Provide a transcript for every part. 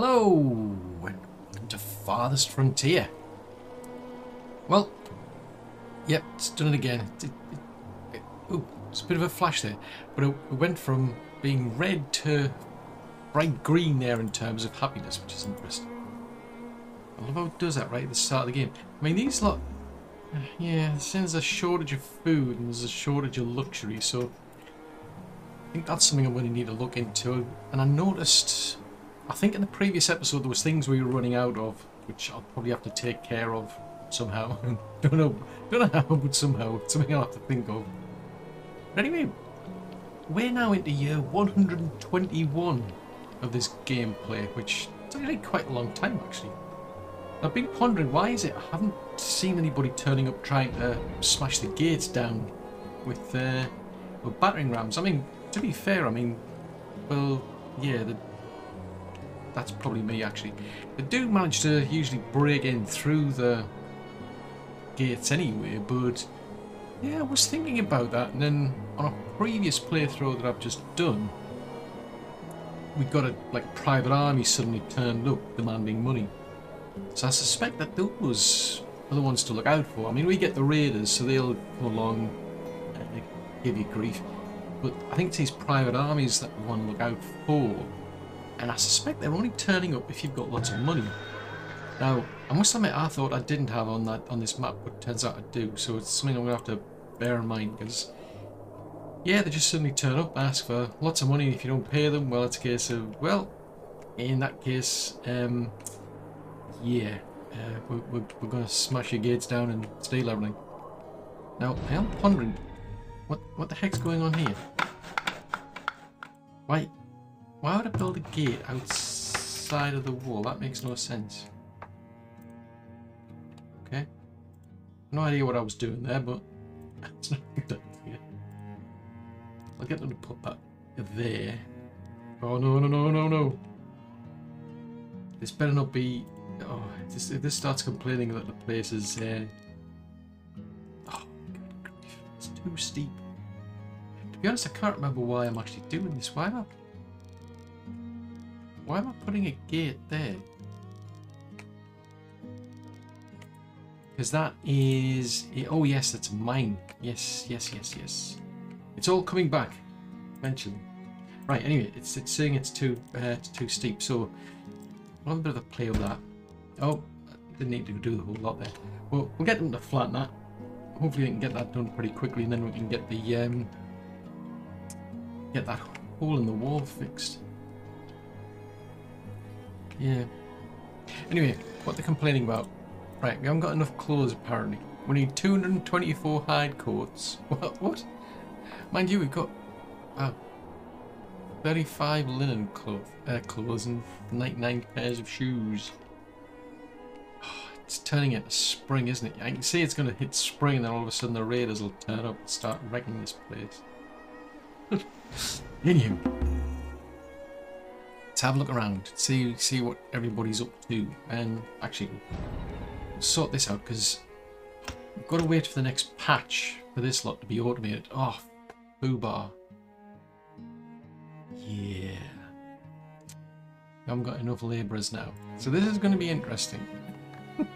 Hello, welcome to Farthest Frontier. Well, yep, it's done it again. It, it, it, ooh, it's a bit of a flash there, but it, went from being red to bright green there in terms of happiness, which is interesting. I love how it does that right at the start of the game. I mean, these lot, yeah, there's a shortage of food and there's a shortage of luxury, so I think that's something I'm going to need to look into. And I noticed, I think in the previous episode there was things we were running out of, which I'll probably have to take care of somehow. don't know, don't know how, but somehow something I'll have to think of. But anyway, we're now into year 121 of this gameplay, which is actually quite a long time actually. I've been pondering why is it I haven't seen anybody turning up trying to smash the gates down with uh, with battering rams. I mean, to be fair, I mean, well, yeah, the, that's probably me actually. They do manage to usually break in through the gates anyway, but yeah, I was thinking about that, and then on a previous playthrough that I've just done, we got a like private army suddenly turned up demanding money. So I suspect that those are the ones to look out for. I mean, we get the raiders, so they'll come along and give you grief. But I think it's these private armies that we want to look out for. And I suspect they're only turning up if you've got lots of money. Now, I must admit, I thought I didn't have on that on this map, but turns out I do. So it's something I'm going to have to bear in mind, because... Yeah, they just suddenly turn up, ask for lots of money, and if you don't pay them, well, it's a case of, well, in that case, um, yeah, uh, we're, we're, we're going to smash your gates down and steal everything. Now, I am pondering, what what the heck's going on here? Why, why would I build a gate outside of the wall? That makes no sense. Okay. No idea what I was doing there, but not a good idea. I'll get them to put that there. Oh no no no no no! This better not be Oh, this, if this starts complaining that the place is... Uh... Oh. It's too steep. To be honest, I can't remember why I'm actually doing this. Why am I... Why am I putting a gate there? Because that is... Oh yes, that's mine. Yes, yes, yes, yes. It's all coming back. Eventually. Right, anyway, it's, it's saying it's too, uh, it's too steep, so... I'll have a bit of a play with that. Oh, didn't need to do the whole lot there. Well, we'll get them to flatten that. Hopefully we can get that done pretty quickly and then we can get the um, get that hole in the wall fixed. Yeah. Anyway, what they're complaining about. Right, we haven't got enough clothes apparently. We need 224 hide coats. What? What? Mind you, we've got uh, 35 linen cloth, uh, clothes and 99 pairs of shoes. It's turning into spring, isn't it? I can see it's going to hit spring and then all of a sudden the raiders will turn up and start wrecking this place. Anywho. Let's have a look around, see see what everybody's up to, and actually sort this out because we've got to wait for the next patch for this lot to be automated. Oh, foobar. Yeah. I haven't got enough labourers now. So this is going to be interesting.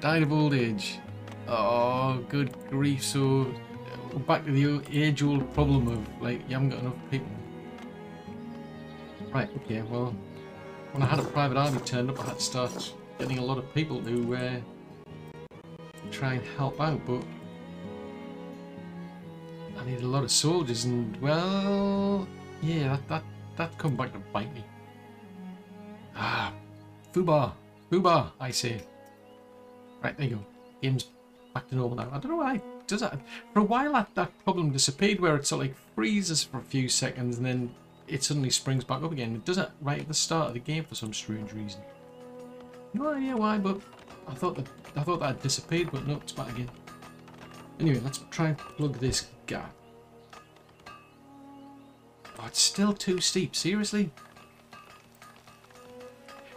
Died of old age. Oh, good grief. So, back to the age-old problem of, like, you haven't got enough people. Right, okay, well, when I had a private army turned up, I had to start getting a lot of people to uh, try and help out, but I need a lot of soldiers, and, well, yeah, that, that, that come back to bite me. Ah, Fubar, Fubar, I say. Right, there you go. Game's back to normal now. I don't know why does that. For a while that, that problem disappeared where it sort of like freezes for a few seconds and then it suddenly springs back up again. It does it right at the start of the game for some strange reason. No idea why, but I thought that I thought that had disappeared, but no, it's back again. Anyway, let's try and plug this gap. Oh, it's still too steep, seriously?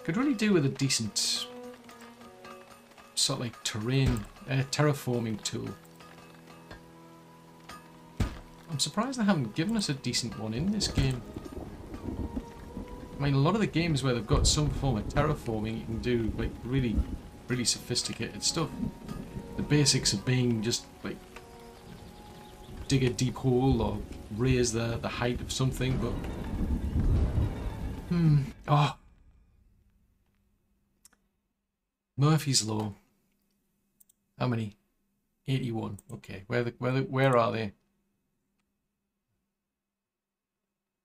Could really do with a decent sort of like terrain, uh, terraforming tool. I'm surprised they haven't given us a decent one in this game. Mean, a lot of the games where they've got some form of terraforming, you can do like really, really sophisticated stuff. The basics of being just like dig a deep hole or raise the the height of something, but hmm, oh, Murphy's law. How many? 81. Okay, where the, where the, where are they?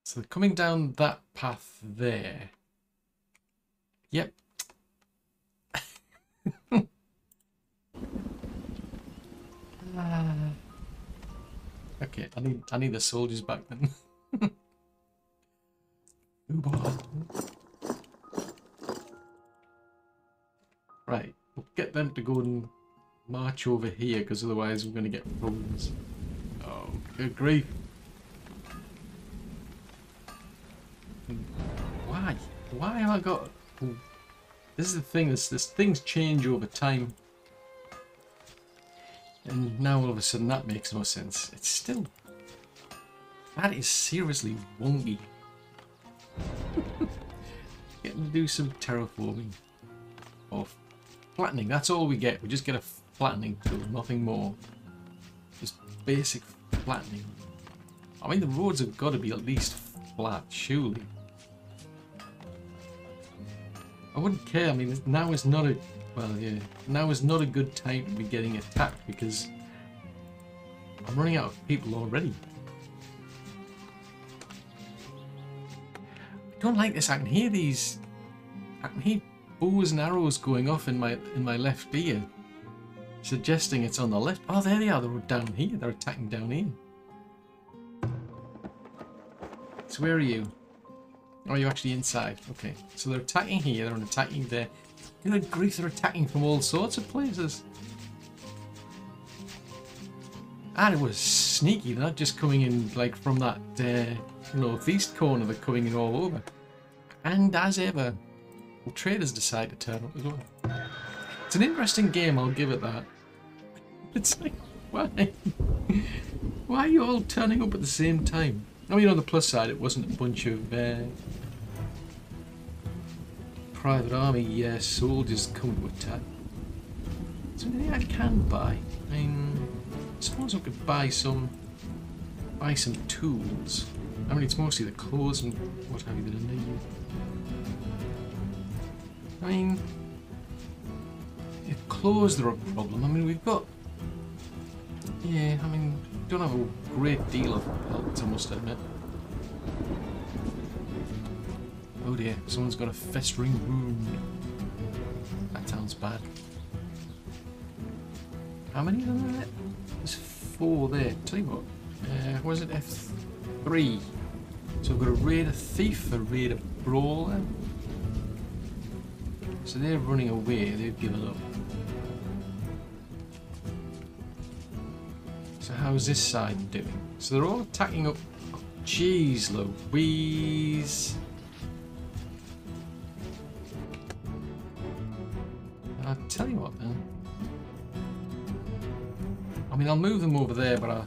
So they're coming down that path there. Yep. okay, I need I need the soldiers back then. right, we'll get them to go and march over here because otherwise we're going to get problems. Oh, good grief. Why? Why have I got... Oh, this is the thing, this, this things change over time. And now all of a sudden that makes no sense. It's still... That is seriously wonky. Getting to do some terraforming. Or flattening, that's all we get. We just get a flattening tool, nothing more. Just basic flattening. I mean, the roads have got to be at least flat, surely. I wouldn't care. I mean, now is not a... Well, yeah. Now is not a good time to be getting attacked because I'm running out of people already. I don't like this. I can hear these... I can hear bows and arrows going off in my in my left ear suggesting it's on the left. Oh, there they are. They're down here. They're attacking down here. So where are you? Oh, you're actually inside. Okay. So they're attacking here. They're attacking there. Good grief, they're attacking from all sorts of places. And it was sneaky. They're not just coming in like from that uh, northeast corner. They're coming in all over. And as ever, well, traders decide to turn up as well. It's an interesting game, I'll give it that. It's like, why? why are you all turning up at the same time? I mean, on the plus side, it wasn't a bunch of uh, private army uh, soldiers coming to attack. So maybe I can buy. I mean, suppose I could buy some, buy some tools. I mean, it's mostly the clothes and what have you that I need. I mean, if clothes are a problem, I mean, we've got yeah, I mean, don't have a great deal of pelts, I must admit. Oh dear, someone's got a festering wound. That sounds bad. How many are there? There's four there. Tell you what, uh, was it F3? So I've got a raider thief, a raider brawler. So they're running away, they've given up. How's this side doing? So they're all attacking up. Jeez Louise. I'll tell you what then. I mean, I'll move them over there, but I,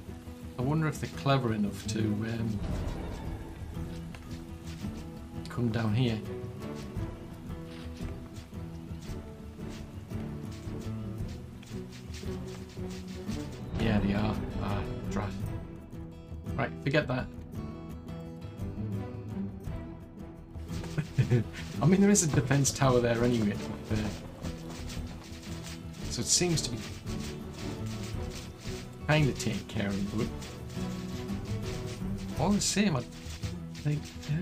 I wonder if they're clever enough to um, come down here. Forget that. I mean, there is a defense tower there anyway. But, so it seems to be kind of taking care of it. All the same, I think... Uh,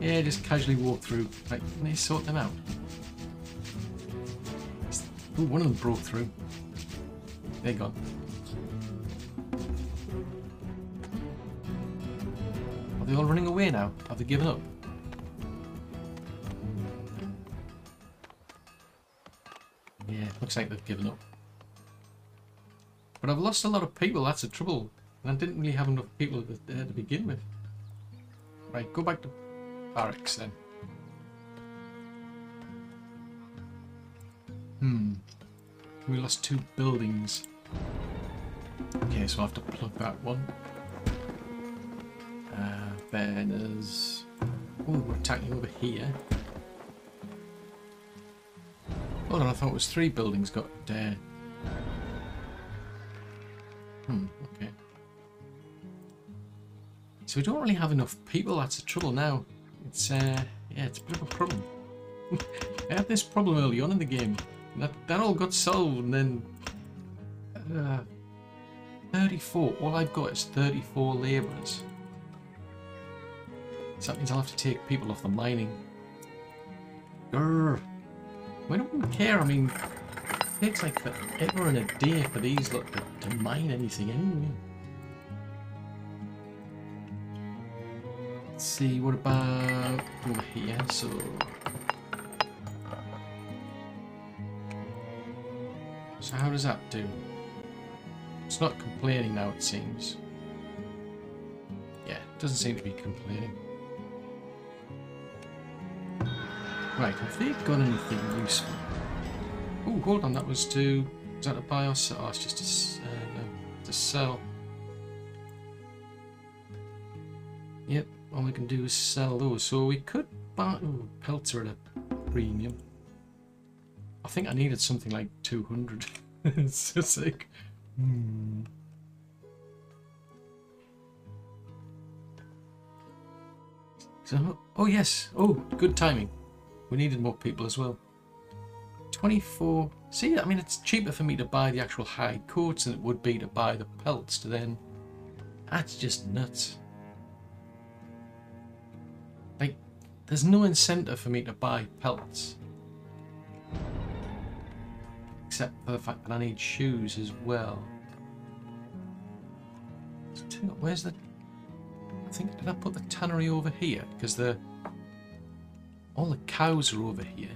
yeah, just casually walk through. Right, can they sort them out? Ooh, one of them broke through. They're gone. All running away now? Have they given up? Yeah, looks like they've given up. But I've lost a lot of people, that's the trouble. And I didn't really have enough people there to begin with. Right, go back to barracks then. Hmm. We lost two buildings. Okay, so I'll have to plug that one. Uh, banners. Oh, we're attacking over here. Hold on, I thought it was three buildings got... Uh... Hmm, okay. So we don't really have enough people, that's the trouble now. It's, uh, yeah, it's a bit of a problem. I had this problem early on in the game. That, that all got solved and then... Uh, 34. All I've got is 34 labourers. So that means I'll have to take people off the mining. Grrr. We don't care, I mean, it takes like forever and a day for these lot to, to mine anything anyway. Let's see, what about over here? So So how does that do? It's not complaining now, it seems. Yeah, it doesn't seem to be complaining. Right, have they got anything useful? Oh, hold on, that was to... Was that to buy or sell? Oh, it's just to, uh, no, to sell. Yep, all we can do is sell those. So we could buy... Ooh, pelter at a premium. I think I needed something like 200. it's just like... Hmm. So, oh yes, oh, good timing. We needed more people as well. 24... See, I mean, it's cheaper for me to buy the actual hide coats than it would be to buy the pelts to then... That's just nuts. Like, there's no incentive for me to buy pelts except for the fact that I need shoes as well. Where's the... I think, did I put the tannery over here? Because the... All the cows are over here.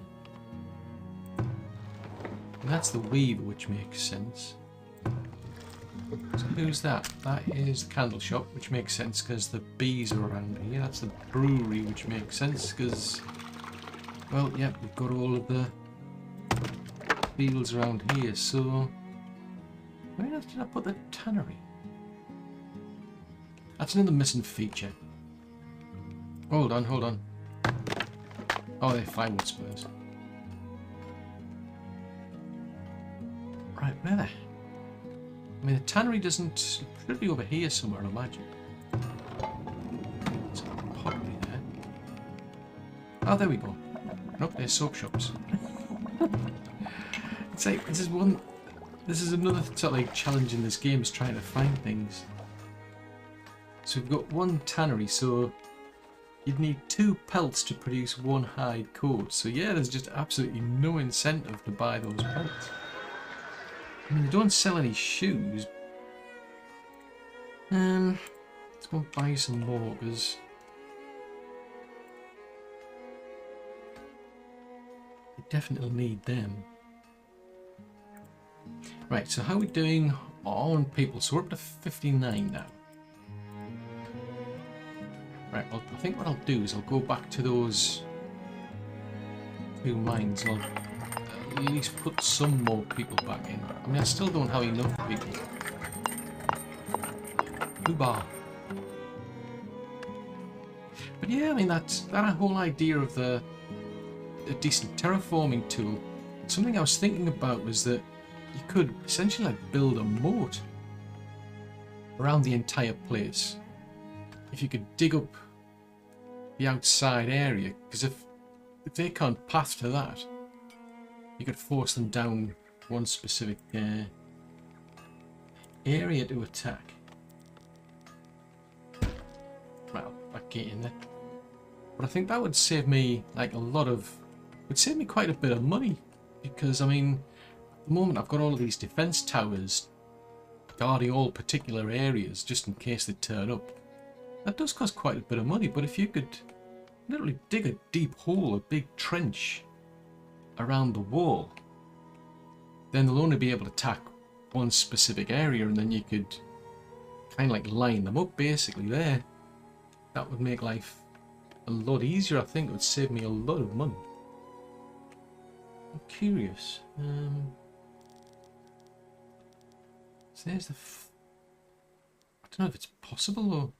And that's the weaver, which makes sense. So who's that? That is the candle shop, which makes sense because the bees are around here. That's the brewery, which makes sense because... Well, yeah, we've got all of the fields around here, so... Where else did I put the tannery? That's another missing feature. Hold on, hold on. Oh, they're firewood spurs. Right, where. I mean, the tannery doesn't... Should be over here somewhere, I imagine. It's pottery there. Oh, there we go. Nope, there's soap shops. It's like this is one. This is another sort of like challenge in this game is trying to find things. So we've got one tannery, so you'd need two pelts to produce one hide coat. So yeah, there's just absolutely no incentive to buy those pelts. I mean, they don't sell any shoes. Um, let's go buy some more because. I definitely need them. Right, so how are we doing on people? So we're up to 59 now. Right, well, I think what I'll do is I'll go back to those two mines I'll at least put some more people back in. I mean, I still don't have enough people. Ubar. But yeah, I mean, that's that whole idea of the a decent terraforming tool. Something I was thinking about was that you could essentially like build a moat around the entire place. If you could dig up the outside area, because if if they can't path to that, you could force them down one specific uh, area to attack. Well, I get in there. But I think that would save me like a lot of, would save me quite a bit of money because I mean, at the moment I've got all of these defence towers guarding all particular areas just in case they turn up. That does cost quite a bit of money, but if you could literally dig a deep hole, a big trench around the wall, then they'll only be able to attack one specific area and then you could kind of like line them up basically there. That would make life a lot easier, I think. It would save me a lot of money. I'm curious. Um, so there's the. I don't know if it's possible or.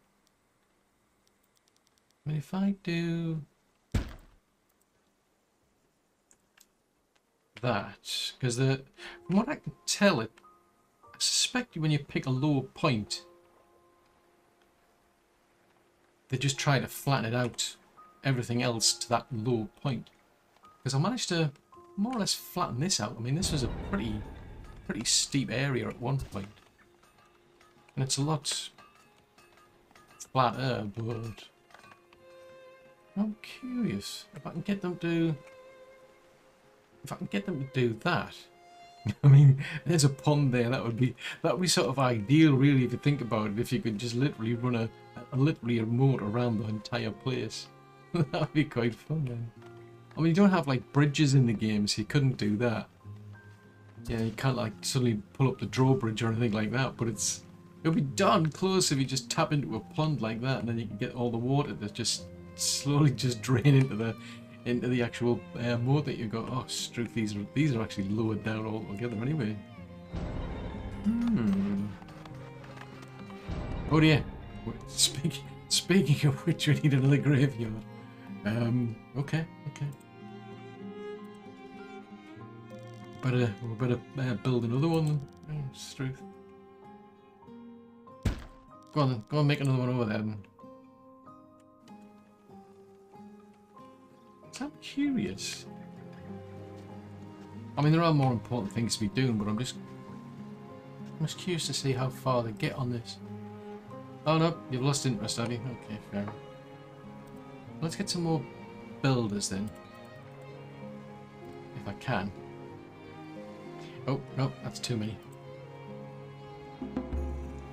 I mean, if I do that, because the from what I can tell, it I suspect when you pick a lower point, they just try to flatten it out, everything else to that low point. Because I managed to more or less flatten this out. I mean, this was a pretty, pretty steep area at one point, and it's a lot flatter, but I'm curious if I can get them to if I can get them to do that. I mean, there's a pond there. That would be that would be sort of ideal, really, if you think about it. If you could just literally run a, a literally a moat around the entire place, that would be quite fun. Then. I mean, you don't have like bridges in the game, so you couldn't do that. Yeah, you can't like suddenly pull up the drawbridge or anything like that. But it's it'll be darn close if you just tap into a pond like that, and then you can get all the water that's just slowly just drain into the into the actual uh, moat that you've got. Oh, Struth, these are these are actually lowered down altogether anyway. Hmm. Oh dear. Speaking speaking of which, we need another graveyard. Um. Okay. Okay. Better we better uh, build another one. Oh, Struth. Go on then. Go on, make another one over there. Then. I'm curious. I mean, there are more important things to be doing, but I'm just, I'm just curious to see how far they get on this. Oh no, you've lost interest, have you? Okay, fair. Let's get some more builders then, if I can. Oh no, that's too many.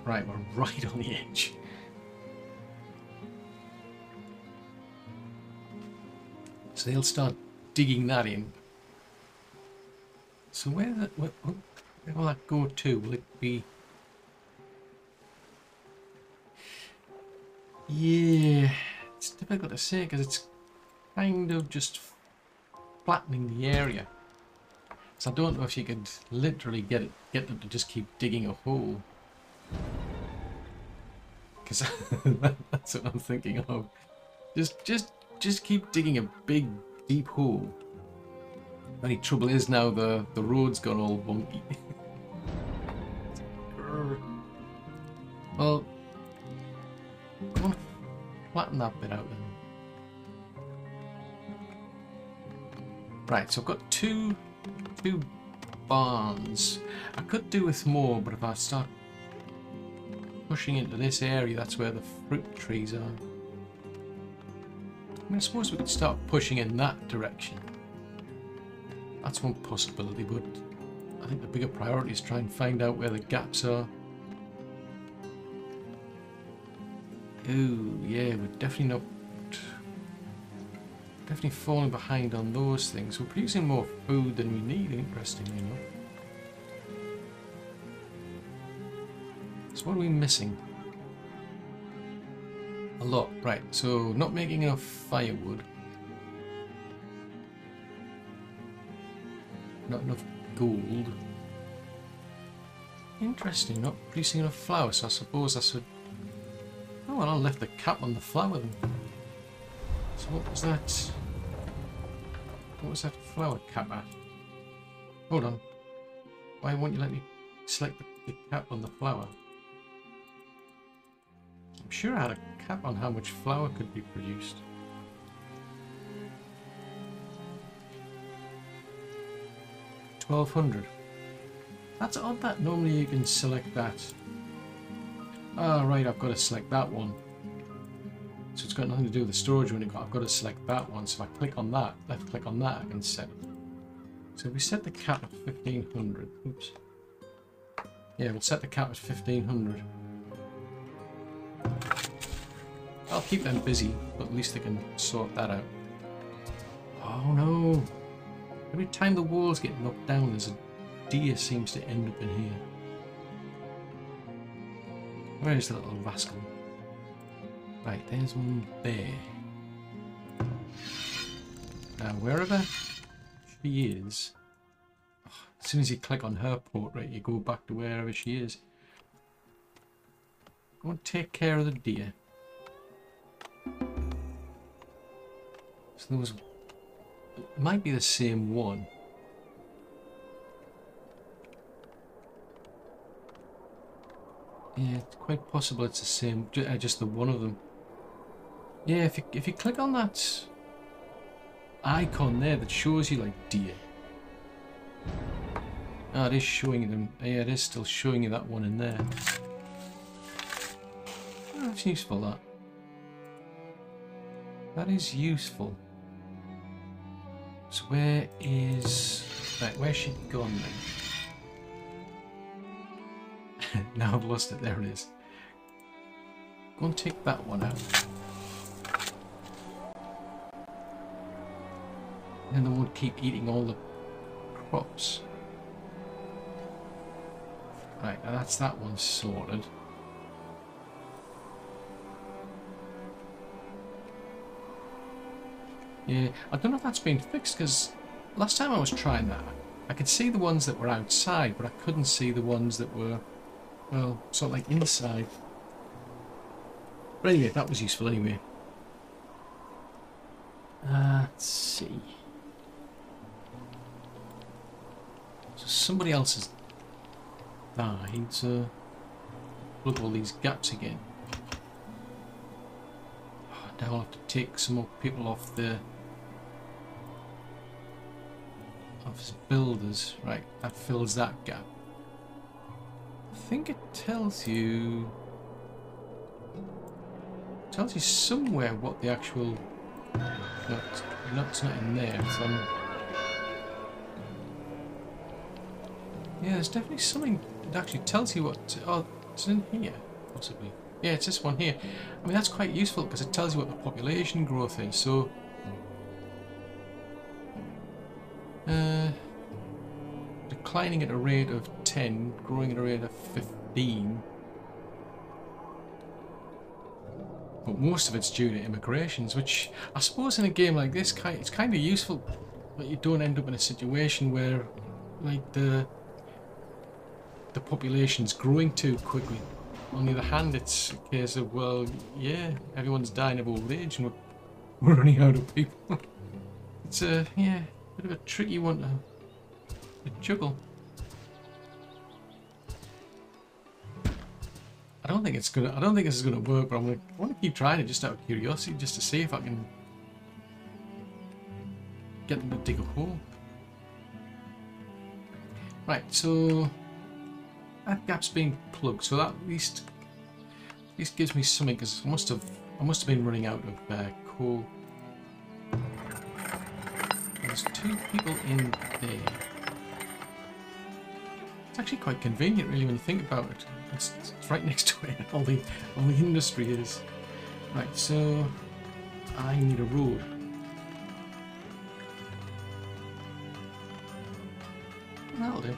Right, we're right on the edge. So they'll start digging that in. So where, that, where, where will that go to? Will it be... Yeah, it's difficult to say because it's kind of just flattening the area. So I don't know if you could literally get it, get them to just keep digging a hole. Because that's what I'm thinking of. Just, just just keep digging a big, deep hole. Only trouble is now the, the road's gone all wonky. well, come on, flatten that bit out then. Right, so I've got two, two barns. I could do with more, but if I start pushing into this area, that's where the fruit trees are. I mean, I suppose we could start pushing in that direction. That's one possibility, but I think the bigger priority is try and find out where the gaps are. Oh, yeah, we're definitely not... Definitely falling behind on those things. We're producing more food than we need, interestingly enough. So what are we missing? Lot, right. So not making enough firewood. Not enough gold. Interesting, not producing enough flour, so I suppose I should... Oh, well, I left the cap on the flour then. So what was that? What was that flour cap at? Hold on. Why won't you let me select the, the cap on the flour? I'm sure I had a cap on how much flour could be produced. Twelve hundred. That's odd that normally you can select that. Ah, oh, right, I've got to select that one. So it's got nothing to do with the storage unit. I've got to select that one. So if I click on that, left click on that, I can set it. So we set the cap at 1500. Oops. Yeah, we'll set the cap at 1500. I'll keep them busy, but at least they can sort that out. Oh no! Every time the walls get knocked down, there's a deer seems to end up in here. Where is the little rascal? Right, there's one there. Now, wherever she is, oh, as soon as you click on her portrait, you go back to wherever she is. Go and take care of the deer. There was... It might be the same one. Yeah, it's quite possible it's the same, uh, just the one of them. Yeah, if you, if you click on that icon there that shows you like deer. Ah, it is showing them. Yeah, it is still showing you that one in there. Oh, that's useful, that. That is useful. So where is... Right, where's she gone then? now I've lost it. There it is. Go and take that one out. And they won't keep eating all the crops. Right, now that's that one sorted. Yeah, I don't know if that's been fixed because last time I was trying that, I could see the ones that were outside, but I couldn't see the ones that were, well, sort of like inside. But anyway, that was useful anyway. Uh, let's see. So somebody else has died, so plug all these gaps again. Now I'll have to take some more people off the of builders. Right, that fills that gap. I think it tells you tells you somewhere what the actual not, it's not in there. It's on Yeah, there's definitely something that actually tells you what oh it's in here, possibly. Yeah, it's this one here. I mean that's quite useful because it tells you what the population growth is, so declining at a rate of 10, growing at a rate of 15. But most of it's due to immigrations, which I suppose in a game like this, it's kind of useful that you don't end up in a situation where, like, the the population's growing too quickly. On the other hand, it's a case of, well, yeah, everyone's dying of old age and we're, we're running out of people. it's a, yeah, Bit of a tricky one to, to juggle. Don't think it's gonna. I don't think this is gonna work, but I'm gonna. I want to keep trying it just out of curiosity, just to see if I can get them to dig a hole. Right, so that gap's been plugged, so that at least at least gives me something because I must have I must have been running out of uh, coal. There's two people in there. Actually quite convenient, really, when you think about it. It's, it's right next to it. All the all the industry is. Right, so I need a road. That'll do.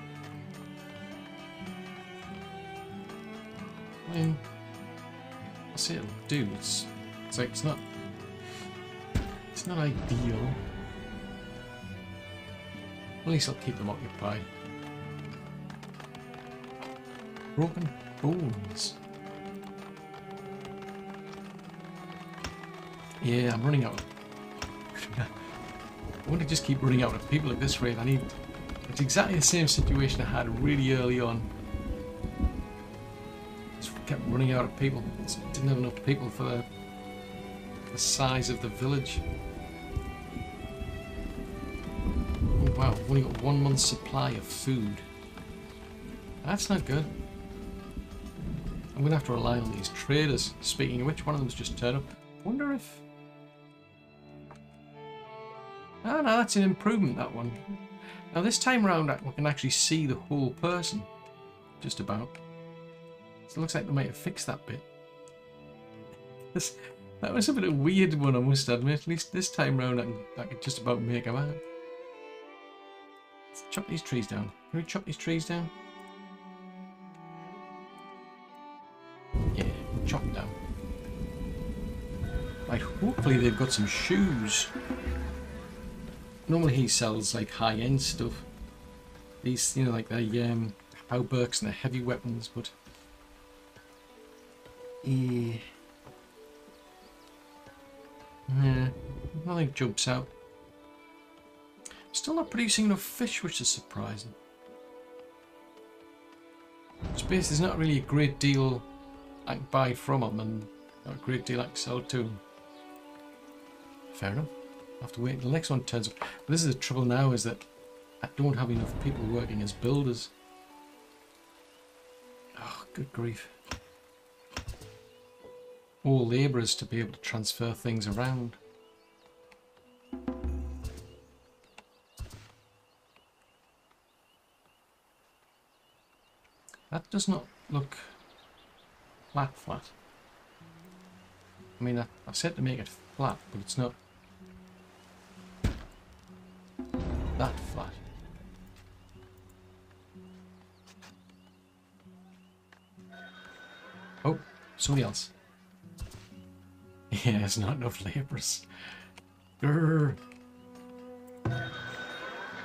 I mean, I'll see it'll do. It's, it's like it's not. It's not ideal. At least I'll keep them occupied. Broken bones. Yeah, I'm running out. I want to just keep running out of people at this rate. I need... It's exactly the same situation I had really early on. Just kept running out of people. Didn't have enough people for the, the size of the village. Oh Wow, only got one month's supply of food. That's not good. I'm to have to rely on these traders. Speaking of which, one of them's just turned up. wonder if... Oh no, that's an improvement, that one. Now this time around, I can actually see the whole person. Just about. So it looks like they might have fixed that bit. That was a bit of a weird one, I must admit. At least this time round, I, can, I could just about make them out. Let's chop these trees down. Can we chop these trees down? Hopefully they've got some shoes. Normally he sells like high-end stuff. These, you know, like the um, hauberks and the heavy weapons, but... Yeah. Yeah. nothing jumps out. Still not producing enough fish, which is surprising. Space, is not really a great deal I can buy from them and not a great deal I can sell to them. Fair enough. i have to wait until the next one turns up. But this is the trouble now is that I don't have enough people working as builders. Oh, good grief. All labourers to be able to transfer things around. That does not look flat flat. I mean, I, I said to make it flat, but it's not that flat. Oh, somebody else. Yeah, it's not enough labourers. Grrr.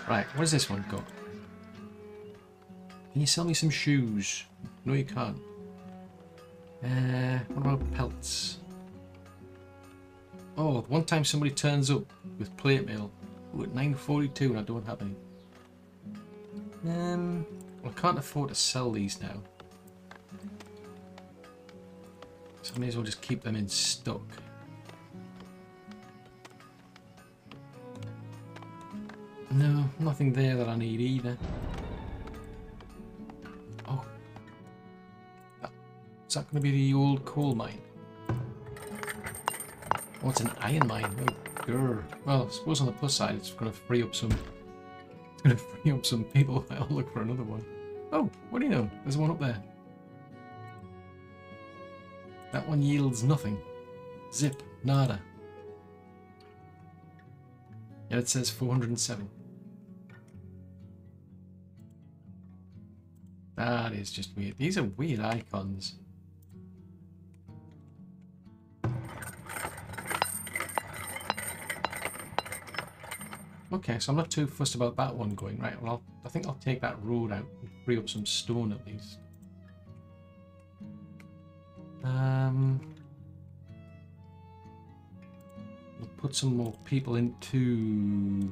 Right, where's this one got? Can you sell me some shoes? No, you can't. Uh, what about pelts? Oh, one time somebody turns up with plate mail Ooh, at 9.42 and I don't have any. Um, I can't afford to sell these now. So I may as well just keep them in stock. No, nothing there that I need either. Oh. Is that going to be the old coal mine? Oh, it's an iron mine. Oh, grr. Well, I suppose on the plus side, it's going to free up some. It's going to free up some people. I'll look for another one. Oh, what do you know? There's one up there. That one yields nothing. Zip. Nada. Yeah, it says 407. That is just weird. These are weird icons. Okay, so I'm not too fussed about that one going. Right, well, I'll, I think I'll take that road out and free up some stone at least. Um, we'll put some more people into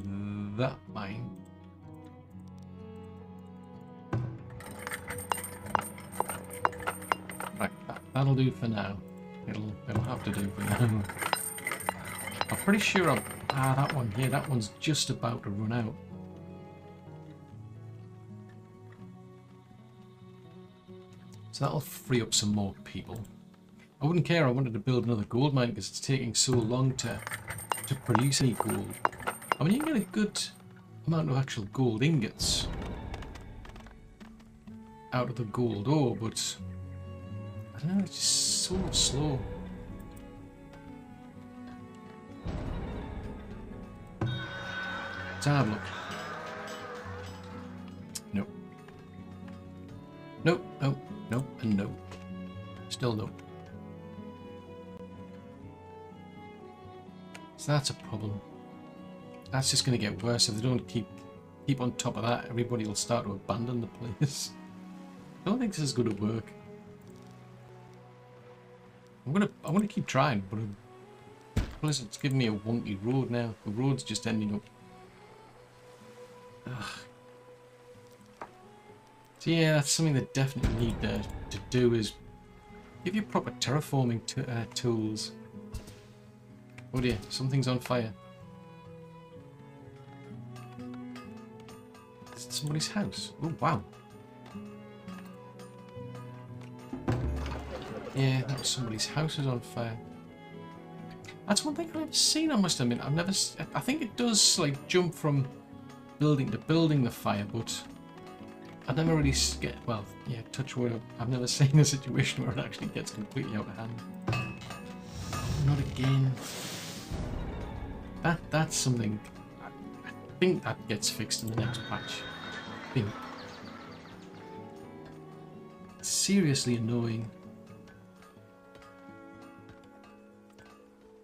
that mine. Right, that, that'll do for now. It'll, it'll have to do for now. I'm pretty sure I'm Ah, that one. here, that one's just about to run out. So that'll free up some more people. I wouldn't care I wanted to build another gold mine because it's taking so long to, to produce any gold. I mean, you can get a good amount of actual gold ingots out of the gold ore, but I don't know, it's just so slow. Have look. Nope. Nope, nope, nope, and nope. Still nope. So that's a problem. That's just going to get worse if they don't keep keep on top of that. Everybody will start to abandon the place. I don't think this is going to work. I'm gonna I'm gonna keep trying, but uh, plus it's giving me a wonky road now. The road's just ending up Ugh. So yeah, that's something that definitely need to do is give you proper terraforming uh, tools. Oh dear, something's on fire. Is it somebody's house? Oh wow. Yeah, that was somebody's house is on fire. That's one thing I've never seen, I must admit. I've never... I think it does, like, jump from building to building the fire, but I never really get well. Yeah, touch wood. I've never seen a situation where it actually gets completely out of hand. Not again. That that's something. I, I think that gets fixed in the next patch. Seriously annoying.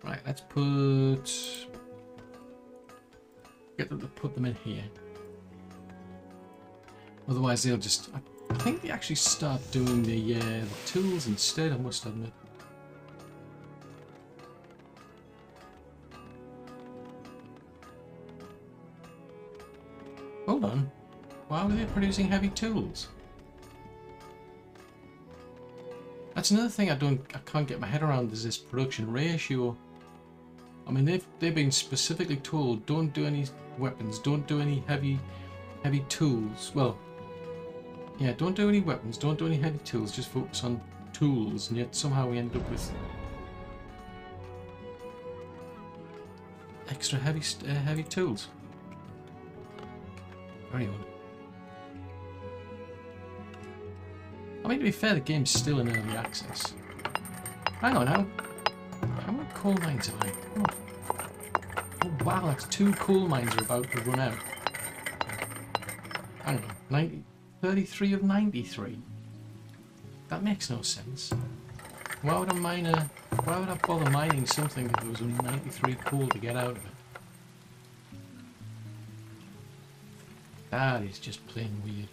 Right, let's put forget that to put them in here. Otherwise they'll just... I think they actually start doing the, uh, the tools instead, I must admit. Hold on. Why are they producing heavy tools? That's another thing I don't I can't get my head around is this production ratio. I mean they've they've been specifically told don't do any weapons, don't do any heavy heavy tools. Well yeah, don't do any weapons, don't do any heavy tools, just focus on tools and yet somehow we end up with extra heavy uh, heavy tools. Very odd. I mean, to be fair, the game's still in early access. Hang on now. How many coal mines have I? Oh. Wow, that's two coal mines are about to run out. Hang on, 90, 33 of 93? That makes no sense. Why would a miner... Why would I bother mining something if there was only 93 coal to get out of it? That is just plain weird.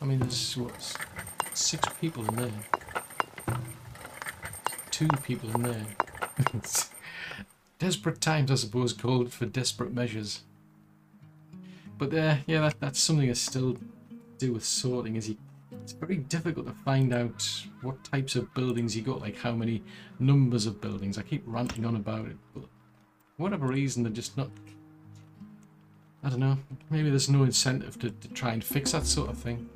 I mean, there's what, six people in there. Two people in there. desperate times, I suppose, called for desperate measures. But uh, yeah, that, that's something I still do with sorting. Is you, it's very difficult to find out what types of buildings you got, like how many numbers of buildings. I keep ranting on about it, but whatever reason, they're just not I don't know. Maybe there's no incentive to, to try and fix that sort of thing.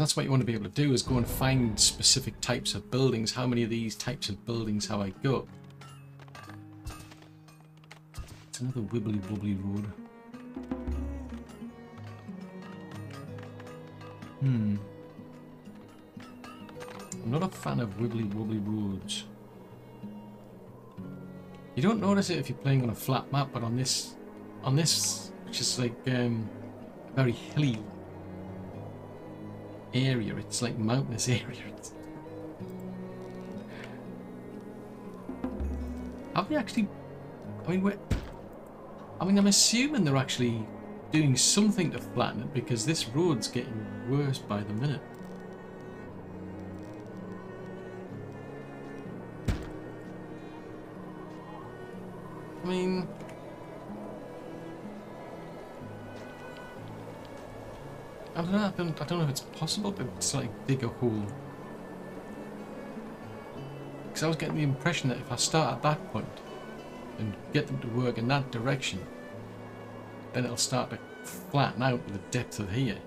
Because that's what you want to be able to do, is go and find specific types of buildings. How many of these types of buildings have I got? It's another wibbly wobbly road. Hmm. I'm not a fan of wibbly wobbly roads. You don't notice it if you're playing on a flat map, but on this, on this, which is like um, very hilly area, it's like mountainous area. Have they actually? I mean, we're... I mean, I'm assuming they're actually doing something to flatten it because this road's getting worse by the minute. Don't I don't, know if it's possible to just like dig a hole. Because I was getting the impression that if I start at that point and get them to work in that direction, then it'll start to flatten out with the depth of here.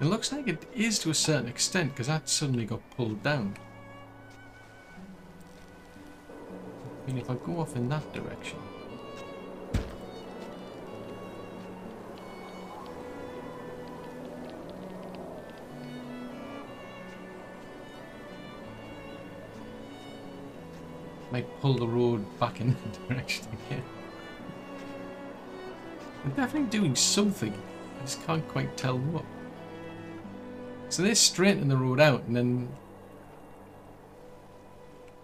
It looks like it is to a certain extent because that suddenly got pulled down. I mean, if I go off in that direction... Might pull the road back in that direction again. I'm definitely doing something. I just can't quite tell what. So they're straightening the road out and then...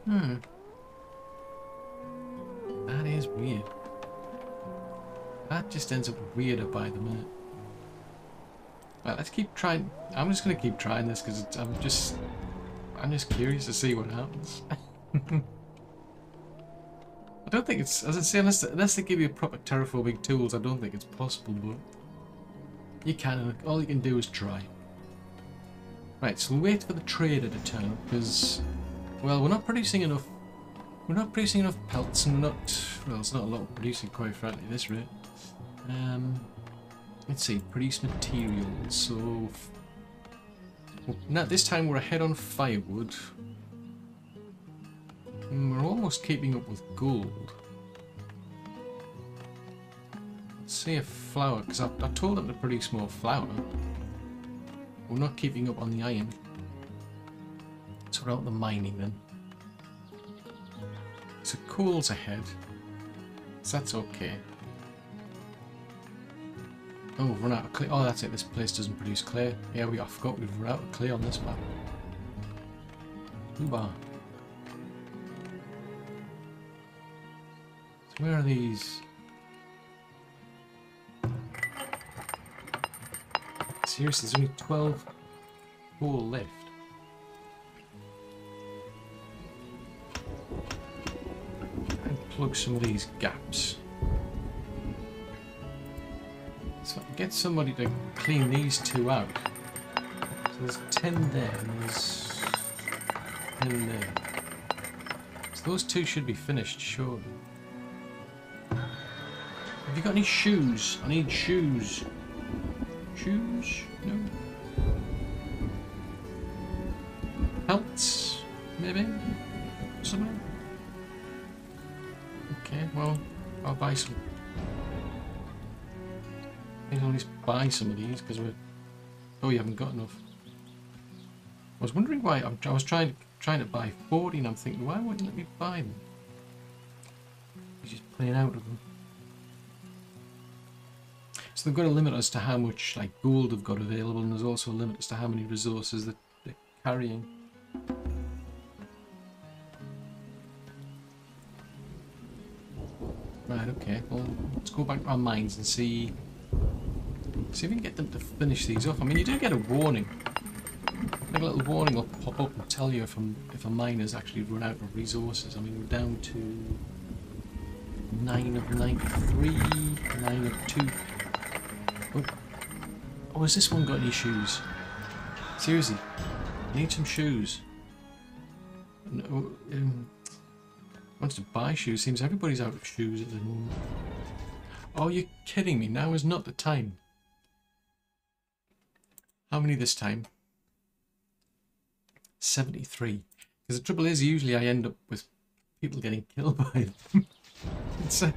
Hmm. That is weird. That just ends up weirder by the minute. Right, let's keep trying. I'm just going to keep trying this because I'm just... I'm just curious to see what happens. I don't think it's, as I say, unless, unless they give you proper terraforming tools, I don't think it's possible, but you can, all you can do is try. Right, so we'll wait for the trader to turn up, because, well, we're not producing enough, we're not producing enough pelts, and we're not, well, it's not a lot of producing, quite frankly, this rate. Um, let's see, produce materials, so, well, now this time we're ahead on firewood, Mm, we're almost keeping up with gold. Let's see if flour, because I, I told them to produce more flour. We're not keeping up on the iron. So we're out the mining then. So coal's ahead. So that's okay. Oh, we've run out of clay. Oh, that's it. This place doesn't produce clay. Yeah, we I forgot we've run out of clay on this map. Ooh, Where are these? Seriously, there's only 12 coal left. I'm plug some of these gaps. So get somebody to clean these two out. So there's 10 there and there's 10 there. So those two should be finished, surely. Have you got any shoes? I need shoes. Shoes? No. Pelts? Maybe? Something? Okay, well, I'll buy some. Maybe I'll just buy some of these because we're. Oh, you haven't got enough. I was wondering why. I'm, I was trying trying to buy 40 and I'm thinking, why wouldn't let me buy them? You're just playing out of them. They've got a limit as to how much like gold they've got available, and there's also a limit as to how many resources that they're carrying. Right, okay. Well, let's go back to our mines and see see if we can get them to finish these off. I mean, you do get a warning. Like a little warning will pop up and tell you if a, if a mine has actually run out of resources. I mean, we're down to 9 of 93, 9 of 2. Oh, has this one got any shoes? Seriously, I need some shoes. No, um, wants to buy shoes. Seems everybody's out of shoes at the moment. Oh, you're kidding me. Now is not the time. How many this time? 73. Because the trouble is, usually I end up with people getting killed by them. it's a,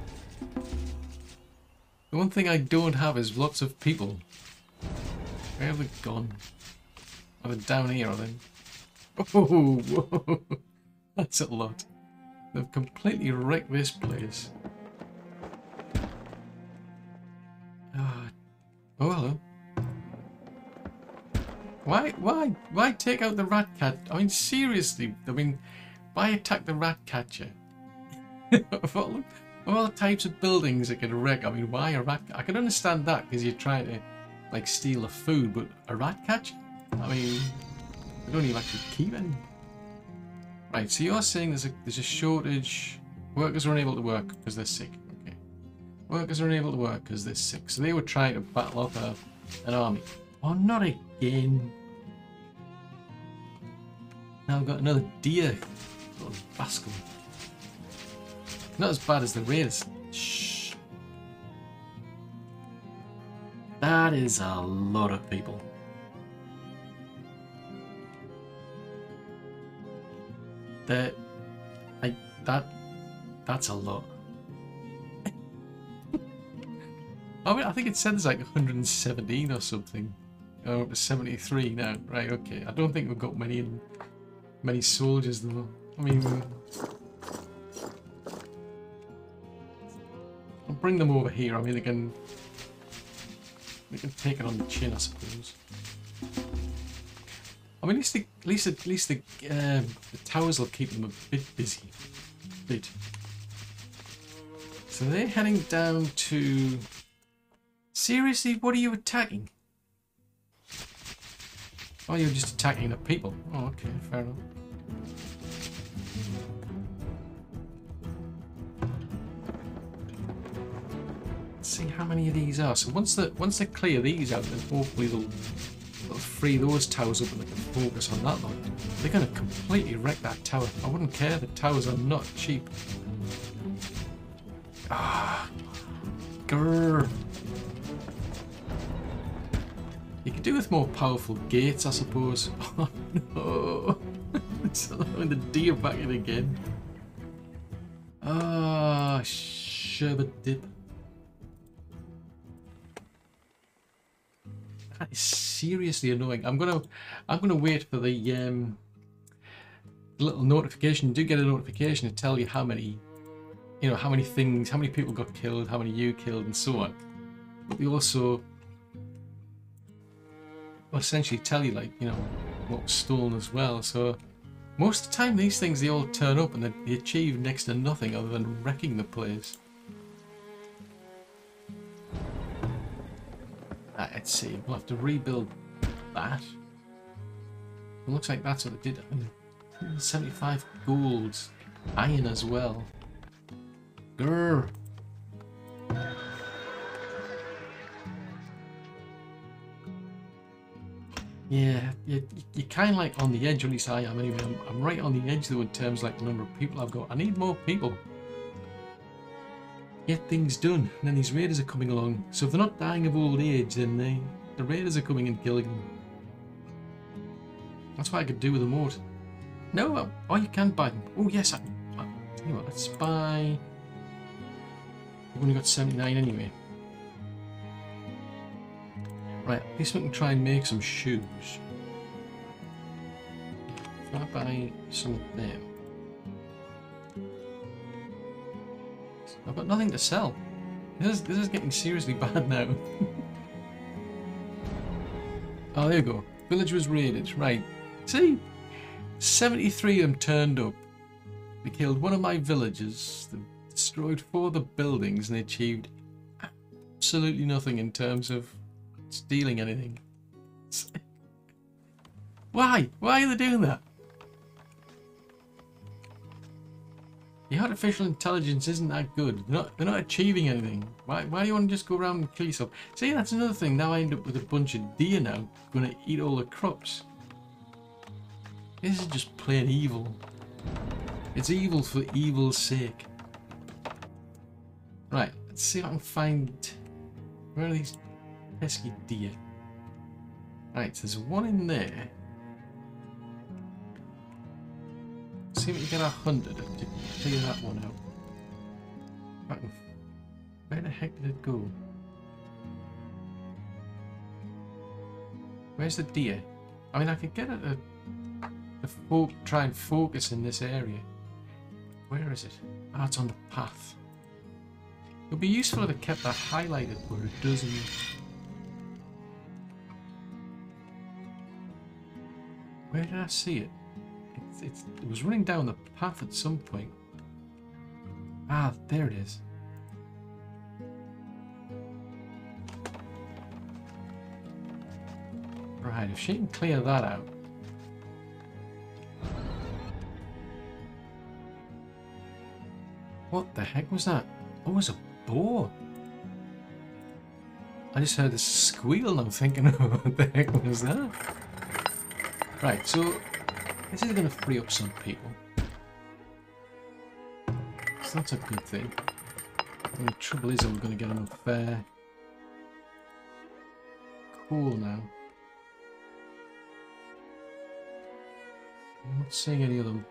the one thing I don't have is lots of people. Where have they gone? Are they down here, are they? Oh, whoa. That's a lot. They've completely wrecked this place. Uh, oh, hello. Why, why, why take out the rat cat? I mean, seriously, I mean, why attack the rat catcher? all, the types of buildings that can wreck, I mean, why a rat? I can understand that because you're trying to, like, steal a food, but a rat catcher? I mean, they don't even actually keep any. Right, so you're saying there's a there's a shortage. Workers are unable to work because they're sick. Okay. Workers are unable to work because they're sick. So they were trying to battle off a, an army. Oh, not again. Now I've got another deer. Little. Not as bad as the raiders. Shh. That is a lot of people. That, I that, that's a lot. Oh, I mean, I think it said there's like 117 or something. Oh, it's 73 now. Right, okay. I don't think we've got many many soldiers though. I mean, bring them over here. I mean, they can they can take it on the chin, I suppose. I mean, at least the, at least at least the um, the towers will keep them a bit busy, a bit. So they're heading down to. Seriously, what are you attacking? Oh, you're just attacking the people. Oh, okay, fair enough. How many of these are. So once the once they clear these out, then hopefully they'll They'll free those towers up and they can focus on that one. They're going to completely wreck that tower. I wouldn't care. The towers are not cheap. Ah. Grrr. You could do with more powerful gates, I suppose. Oh no. it's allowing the deer back in again. Ah, sherbet dip. That is seriously annoying. I'm gonna I'm gonna wait for the um, little notification. You do get a notification to tell you how many you know how many things, how many people got killed, how many you killed, and so on. But they also will essentially tell you like you know what was stolen as well. So most of the time these things they all turn up and they achieve next to nothing other than wrecking the place. Uh, let's see, we'll have to rebuild that. It looks like that's what it did. 75 gold. Iron as well. Grr. Yeah, you, you're kind of like on the edge, at least I am anyway. I'm, I'm right on the edge though in terms like the number of people I've got. I need more people. Get things done. And then these raiders are coming along. So if they're not dying of old age, then they, the raiders are coming and killing them. That's what I could do with a moat. No, uh, oh, you can buy them. Oh, yes, I, tell you let's buy... We've only got 79 anyway. Right, at least we can try and make some shoes. If I buy some of them... I've got nothing to sell. This is, this is getting seriously bad now. oh, there you go. Village was raided. Right. See? 73 of them turned up. They killed one of my villagers. They destroyed four of the buildings and they achieved absolutely nothing in terms of stealing anything. Why? Why are they doing that? The artificial intelligence isn't that good. They're not, they're not achieving anything. Why, why do you want to just go around and kill yourself? See, that's another thing. Now I end up with a bunch of deer now going to eat all the crops. This is just plain evil. It's evil for evil's sake. Right, let's see if I can find... Where are these pesky deer? Right, there's one in there. See if we get a hundred to figure that one out. Where the heck did it go? Where's the deer? I mean, I could get it to try and focus in this area. Where is it? Ah, oh, it's on the path. It would be useful if it kept that highlighted where it doesn't Where did I see it? It's, it was running down the path at some point. Ah, there it is. Right, if she can clear that out. What the heck was that? Oh, it was a boar. I just heard a squeal and I'm thinking, what the heck was that? Right, so this is going to free up some people. So that's a good thing. And the trouble is, I'm going to get enough fair. Cool now. I'm not seeing any of them.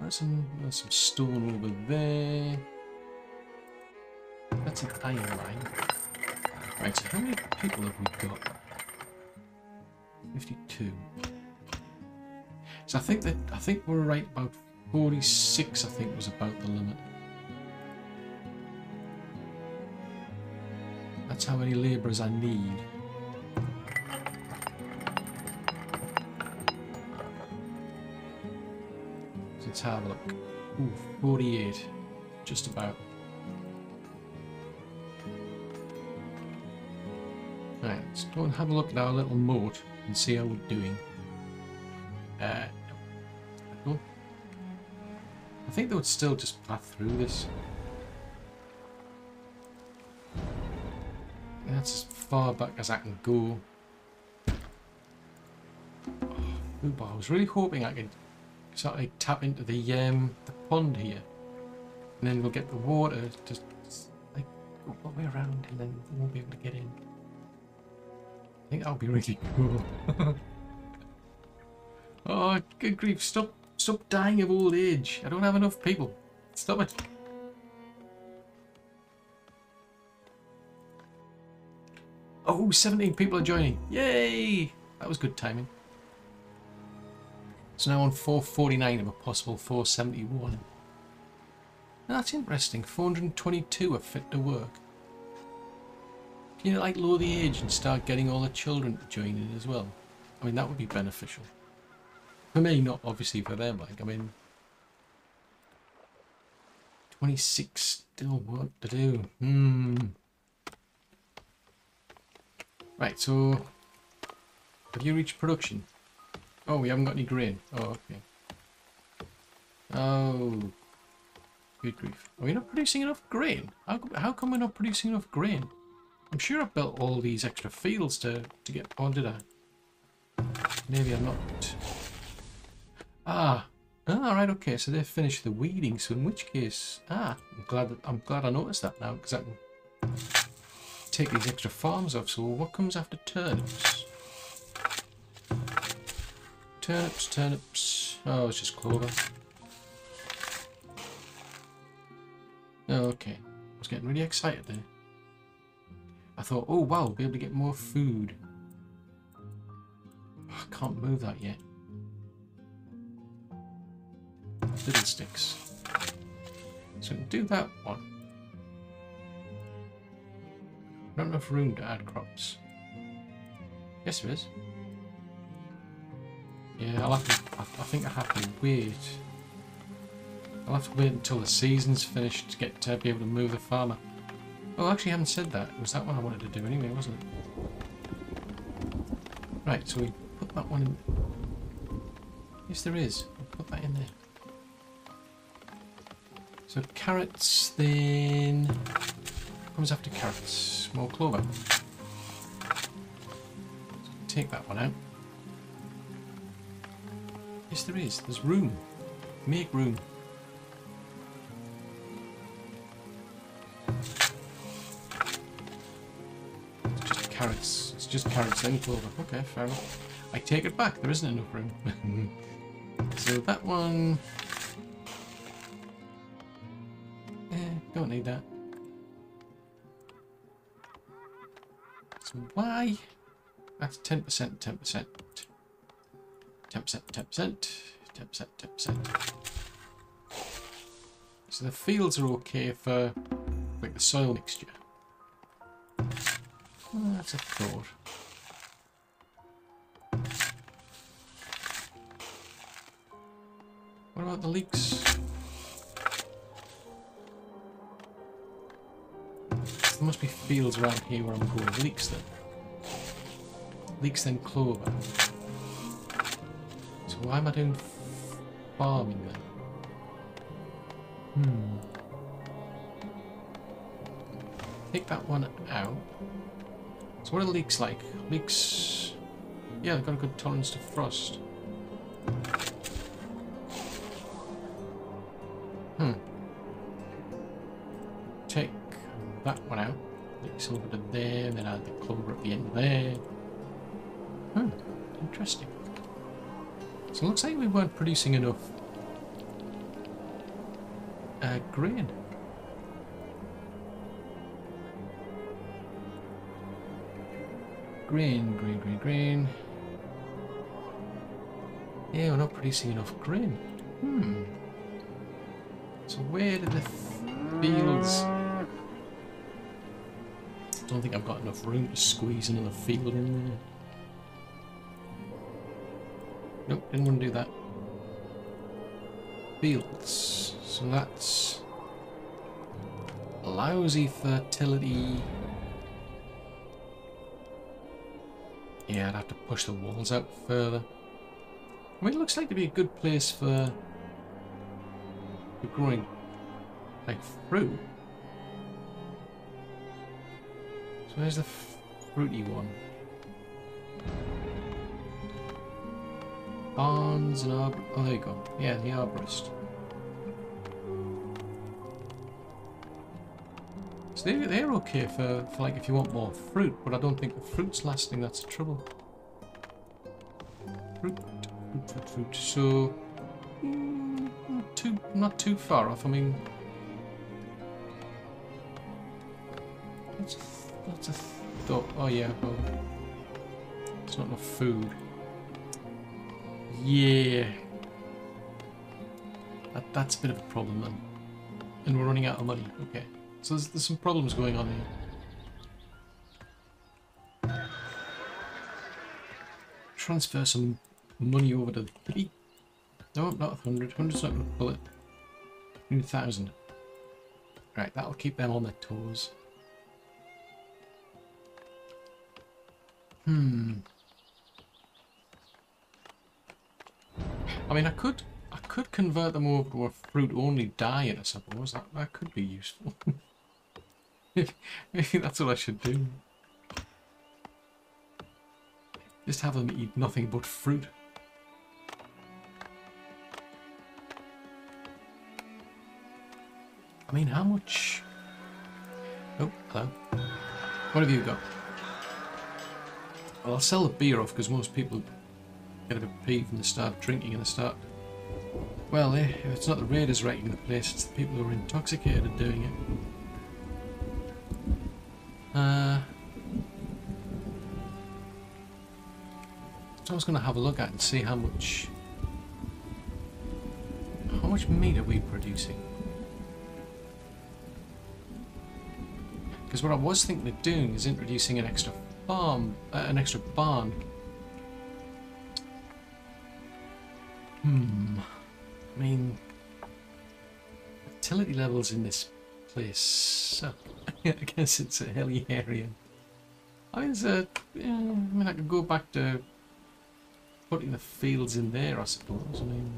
There's some, there's some stone over there. That's an iron line. Right, so how many people have we got? 52. I think that I think we're right about 46 I think was about the limit. That's how many labourers I need. Let's have a look. Ooh, 48. Just about. Right, let's go and have a look at our little moat and see how we're doing. Would still just path through this. That's as far back as I can go. Oh, I was really hoping I could sort of tap into the um, the pond here, and then we'll get the water just like go all the way around, and then we won't be able to get in. I think that would be really cool. oh, good grief! Stop Stop dying of old age. I don't have enough people. Stop it. Oh, 17 people are joining. Yay! That was good timing. So now on 449 of a possible 471. That's interesting. 422 are fit to work. Can you like lower the age and start getting all the children to join in as well? I mean, that would be beneficial. For me, not obviously for them. Like, I mean, 26 still what to do. Hmm. Right, so have you reached production? Oh, we haven't got any grain. Oh, okay. Oh. Good grief. Are we not producing enough grain? How, how come we're not producing enough grain? I'm sure I've built all these extra fields to, to get... Did I? Maybe I'm not. Ah. all right, okay, so they've finished the weeding, so in which case... Ah, I'm glad, that, I'm glad I noticed that now, because I can take these extra farms off. So what comes after turnips? Turnips, turnips... Oh, it's just clover. Okay. I was getting really excited there. I thought, oh wow, we'll be able to get more food. I can't move that yet. Fiddlesticks. So do that one. Not enough room to add crops. Yes, there is. Yeah, I'll have to. I, I think I have to wait. I'll have to wait until the season's finished to get to be able to move the farmer. Oh, actually, I haven't said that. It was that one I wanted to do anyway, wasn't it? Right, so we put that one in. Yes, there is. We'll put that in there. So carrots, then comes after carrots. More clover. Take that one out. Yes, there is. There's room. Make room. Just carrots. It's just carrots and clover. Okay, fair enough. I take it back. There isn't enough room. so that one... don't need that. So why? That's 10%, 10%. 10%, 10%, 10%, 10%. So the fields are okay for like the soil mixture. Well, that's a thought. What about the leeks? There must be fields around here where I'm going. Leeks then. Leeks then clover. So why am I doing farming then? Hmm. Take that one out. So what are leeks like? Leeks... Yeah, they've got a good tolerance to frost. The there. Hmm, interesting. So it looks like we weren't producing enough uh, grain. Grain, grain, grain, grain. Yeah, we're not producing enough grain. Hmm. So where did the fields... I don't think I've got enough room to squeeze another field in there. Nope, didn't want to do that. Fields. So that's lousy fertility. Yeah, I'd have to push the walls out further. I mean, it looks like to be a good place for, for growing like fruit. Where's the fruity one? Barns and arbor. Oh, there you go. Yeah, the arborist. So they, they're okay for, for like if you want more fruit, but I don't think the fruit's lasting, that's the trouble. Fruit, fruit, fruit, fruit. So, mm, not too, not too far off. I mean, thought. Oh yeah, well, it's not enough food. Yeah. That, that's a bit of a problem then. And we're running out of money. Okay. So there's, there's some problems going on here. Transfer some money over to the... No, not a hundred. Hundred's not going to pull it. Need a thousand. Right, that'll keep them on their toes. Hmm. I mean, I could, I could convert them over to a fruit-only diet, I suppose. That, that could be useful. Maybe that's what I should do. Just have them eat nothing but fruit. I mean, how much... Oh, hello. What have you got? I'll sell the beer off because most people get a bit peeved when they start drinking and they start... Well, eh, it's not the raiders wrecking the place, it's the people who are intoxicated doing it. Uh... I was going to have a look at and see how much... How much meat are we producing? Because what I was thinking of doing is introducing an extra farm, uh, an extra barn. Hmm. I mean, fertility levels in this place. So, I guess it's a hilly area. I mean, a, yeah, I mean, I could go back to putting the fields in there, I suppose. I mean.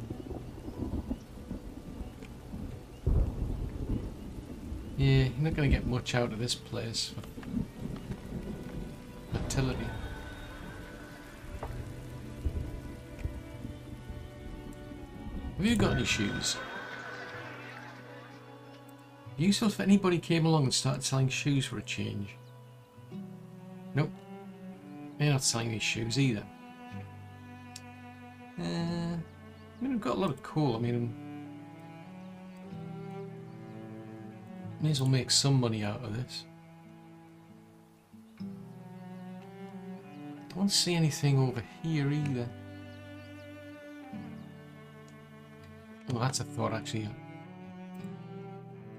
Yeah, you're not going to get much out of this place. Fertility. Have you got any shoes? Useful if anybody came along and started selling shoes for a change. Nope. They're not selling these shoes either. Uh, I mean, I've got a lot of coal. I mean, May as well make some money out of this. I don't see anything over here either. Well, that's a thought actually.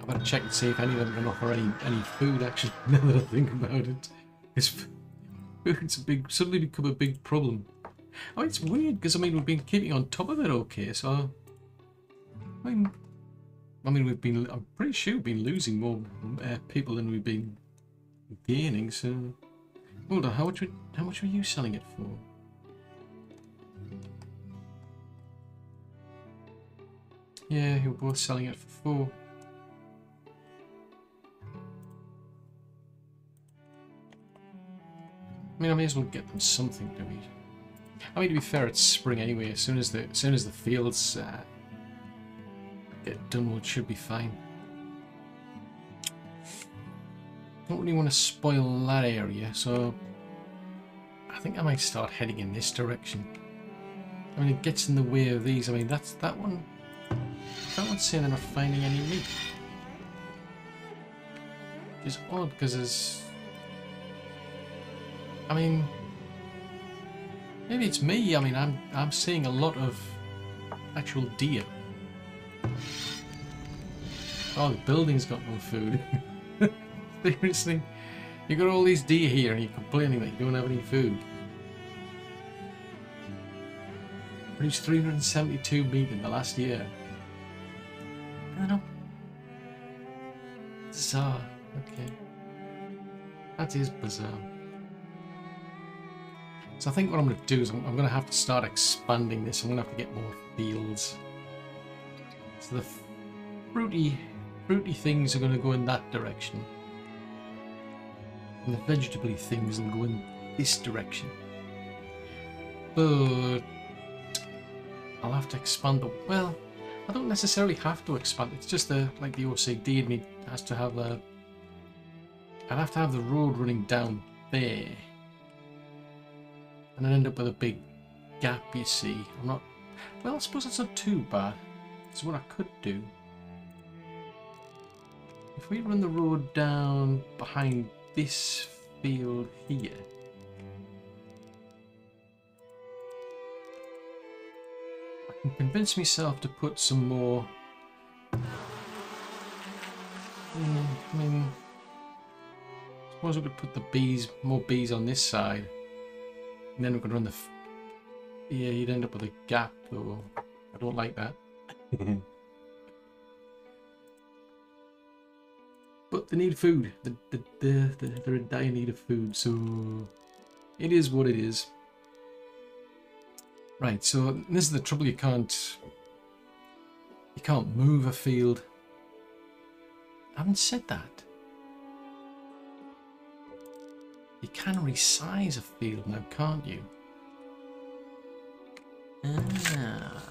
I better check and see if any of them can offer any any food actually. Now that I think about it, because food's a big suddenly become a big problem. Oh, it's weird because I mean we've been keeping on top of it okay, so I mean I mean, we've been, I'm pretty sure we've been losing more uh, people than we've been gaining, so... On, how much, were, how much were you selling it for? Yeah, you were both selling it for four. I mean, I may as well get them something to eat. I mean, to be fair, it's spring anyway. As soon as the as soon as the fields uh, get done what should be fine. Don't really want to spoil that area, so I think I might start heading in this direction. I mean, it gets in the way of these. I mean, that's that one. That one's saying they're not finding any meat. Is odd because there's. I mean, maybe it's me. I mean, I'm I'm seeing a lot of actual deer. Oh, the building's got no food. Seriously? You got all these deer here and you're complaining that you don't have any food. Produced 372 meat in the last year. I know. Bizarre. Okay. That is bizarre. So I think what I'm going to do is I'm, I'm going to have to start expanding this. I'm going to have to get more fields. So the fruity fruity things are going to go in that direction. And the vegetable things will go in this direction. But I'll have to expand the well, I don't necessarily have to expand. It's just the like the OCD in me has to have a I'd have to have the road running down there. And then end up with a big gap, you see. I'm not well, I suppose that's not too bad. It's what I could do. If we run the road down behind this field here, I can convince myself to put some more. Mm, I mean, I suppose we could put the bees, more bees on this side, and then we could run the. yeah, you'd end up with a gap though. I don't like that. But they need food. The, the, the, they're in dire need of food, so it is what it is. Right, so this is the trouble you can't You can't move a field. I haven't said that. You can resize a field now, can't you? Ah.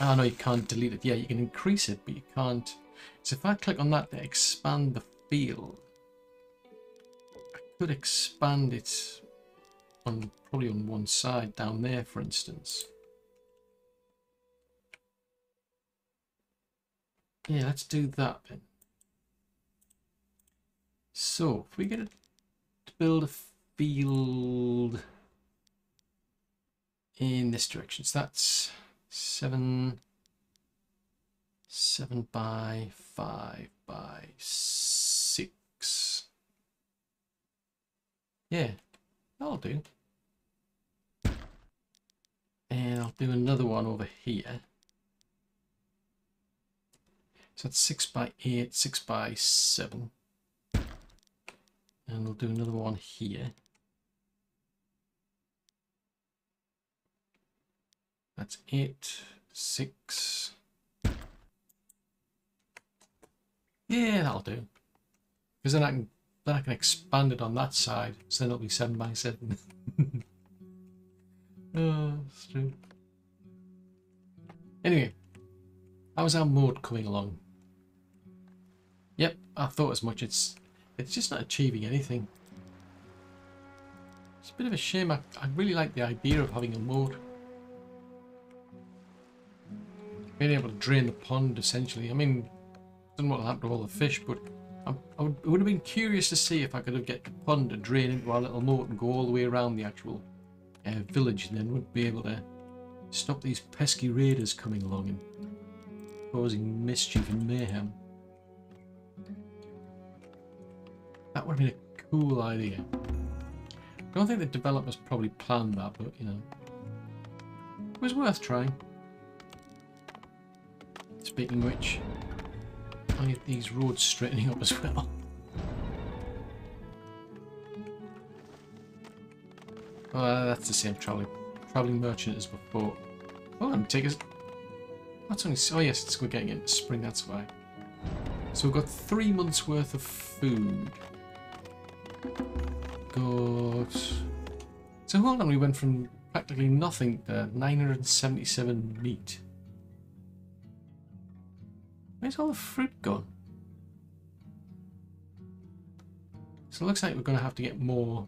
Oh no, you can't delete it. Yeah, you can increase it, but you can't. So if I click on that to expand the field, I could expand it on probably on one side down there, for instance. Yeah, let's do that then. So, if we get to build a field in this direction, so that's seven, seven by five by six. Yeah, that'll do. And I'll do another one over here. So that's 6 by 8, 6 by 7. And we'll do another one here. That's 8, 6. Yeah, that'll do. Because then I can then I can expand it on that side, so then it'll be 7 by 7. oh, true. Anyway, how's our mode coming along? Yep, I thought as much. It's it's just not achieving anything. It's a bit of a shame. I, I really like the idea of having a moat. Being able to drain the pond, essentially. I mean, Don't what happened to all the fish, but I, I, would, would have been curious to see if I could have get the pond to drain into our little moat and go all the way around the actual uh, village, and then would be able to stop these pesky raiders coming along and causing mischief and mayhem. That would have been a cool idea. I don't think the developers probably planned that, but you know. It was worth trying. Speaking which, I get these roads straightening up as well. Oh, that's the same traveling traveling merchant as before. Oh, and take us. That's only. Oh yes, it's, we're getting into spring. That's why. So we've got three months worth of food. Got... So hold on, we went from practically nothing to 977 meat. Where's all the fruit gone? So it looks like we're going to have to get more...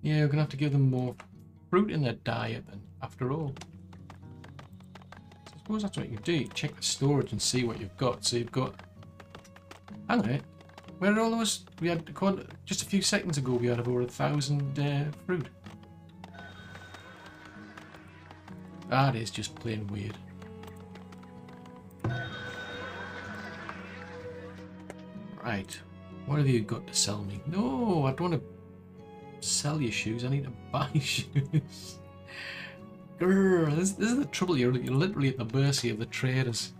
Yeah, we're going to have to give them more fruit in their diet then, after all. So I suppose that's what you do. check the storage and see what you've got. So you've got... Hang on where are all those? We had just a few seconds ago. We had over a thousand uh, fruit. That is just plain weird. Right. What have you got to sell me? No, I don't want to sell you shoes. I need to buy shoes. Grr, this, this, is the trouble. You're, you're literally at the mercy of the traders.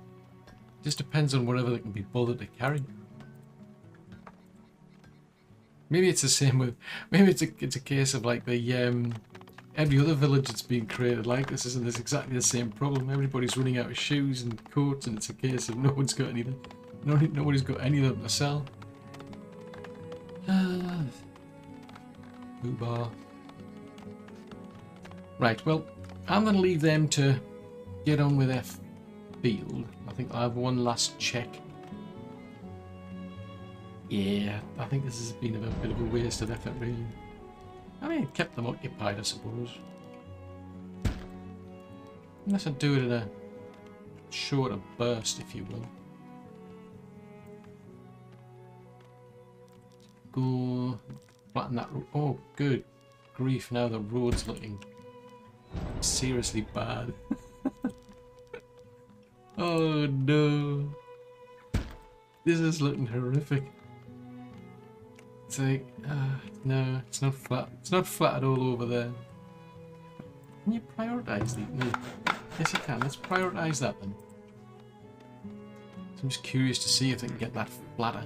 It just depends on whatever they can be bothered to carry. Maybe it's the same with. Maybe it's a it's a case of like the um, every other village that's being created like this isn't this exactly the same problem. Everybody's running out of shoes and coats, and it's a case of no one's got any. No, nobody's got any of them to sell. Uh, bar. Right. Well, I'm going to leave them to get on with their field. I think I have one last check yeah, I think this has been a bit of a waste of effort, really. I mean, it kept them occupied, I suppose. Unless I do it in a shorter burst, if you will. Go flatten that. Oh, good grief! Now the road's looking seriously bad. oh no! This is looking horrific. It's like, uh, no, it's not flat. It's not flat at all over there. Can you prioritize these? No. Yes, you can. Let's prioritize that then. So I'm just curious to see if they can get that flatter.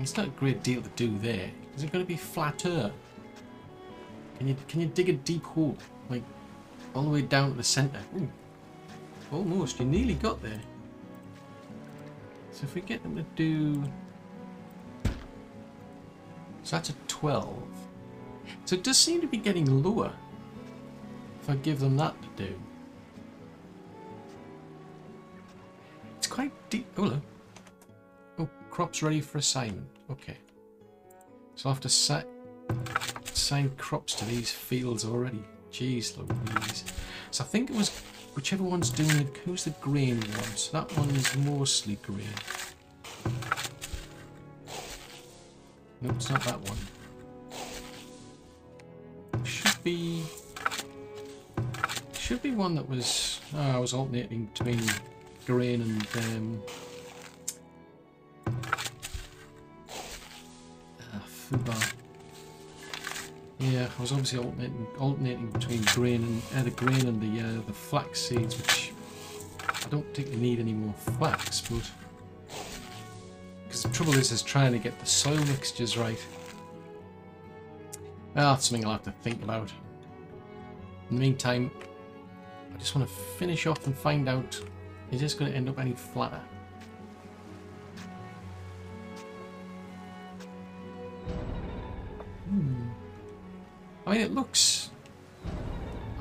It's not a great deal to do there. Is it going to be flatter? Can you can you dig a deep hole? Like, all the way down to the centre. Almost, you nearly got there. So if we get them to do... So that's a 12. So it does seem to be getting lower if I give them that to do. It's quite deep. Oh, look. Crops ready for assignment. Okay. So I'll have to set, assign crops to these fields already. Jeez Louise. So I think it was whichever one's doing it. Who's the green one? So that one is mostly green. No, it's not that one. Should be... Should be one that was... Oh, I was alternating between green and... Um, obviously alternating, alternating between grain and uh, the grain and the uh, the flax seeds, which I don't particularly need any more flax, but because the trouble is, is trying to get the soil mixtures right. Well, that's something I'll have to think about. In the meantime, I just want to finish off and find out is this going to end up any flatter?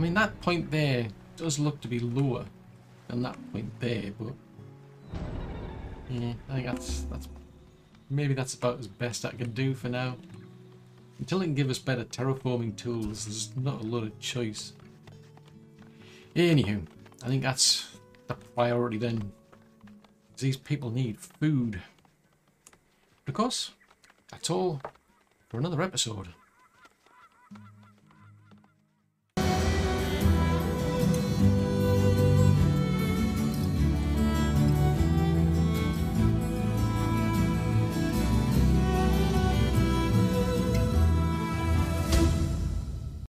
I mean, that point there does look to be lower than that point there, but... Yeah, I think that's... that's Maybe that's about as best I can do for now. Until they can give us better terraforming tools, there's not a lot of choice. Anywho, I think that's the priority then. These people need food. Of course, that's all for another episode.